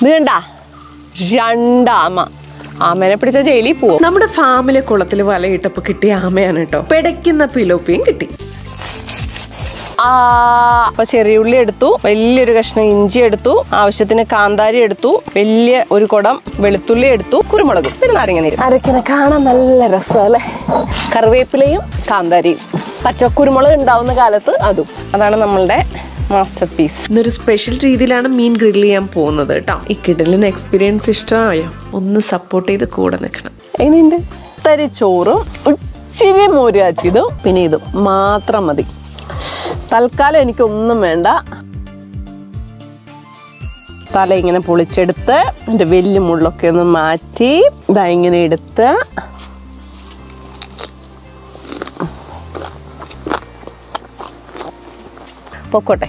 ഇത് കണ്ട? രണ്ടാമ ആമേനെ പിടിച്ച ജയിലിൽ പോവും. നമ്മുടെ ഫാമിലെ കുളത്തിൽ വലയിട്ടപ്പോ കിട്ടിയ ആമയാണ് കേട്ടോ. പെടയ്ക്കുന്ന പിലോപ്പിയും കിട്ടി. ആ അപ്പൊ ചെറിയ ഉള്ളി എടുത്തു വലിയൊരു കഷ്ണം ഇഞ്ചി എടുത്തു ആവശ്യത്തിന് കാന്താരി എടുത്തു വലിയ ഒരു കുടം വെളുത്തുള്ളി എടുത്തു കുരുമുളകും പിന്നെ നാരങ്ങ നീര്. അരക്കിനെ കാണാൻ നല്ല രസമല്ലേ? കറിവേപ്പിലയും കാന്താരിയും. പച്ചക്കുരുമുളക് ഉണ്ടാവുന്ന കാലത്ത് അതും. അതാണ് നമ്മളുടെ മാസ്റ്റർ പീസ് ഇന്നൊരു സ്പെഷ്യൽ രീതിയിലാണ് മീൻ ഗ്രിൽ ചെയ്യാൻ പോകുന്നത് കേട്ടോ. ഈ കിടലിന് എക്സ്പീരിയൻസ് ഇഷ്ടമായോ? ഒന്ന് സപ്പോർട്ട് ചെയ്ത് കൂടെ നിൽക്കണം. എങ്ങനെയുണ്ട് തരിച്ചോറും ഇച്ചിരി മോര് കാച്ചിയതും പിന്നെ ഇതും മാത്രം മതി. തൽക്കാലം എനിക്കൊന്നും വേണ്ട. തല ഇങ്ങനെ പൊളിച്ചെടുത്ത് എന്റെ വലിയ മുള്ളൊക്കെ ഒന്ന് മാറ്റി ഇതാ ഇങ്ങനെ എടുത്ത്. പൊക്കോട്ടെ.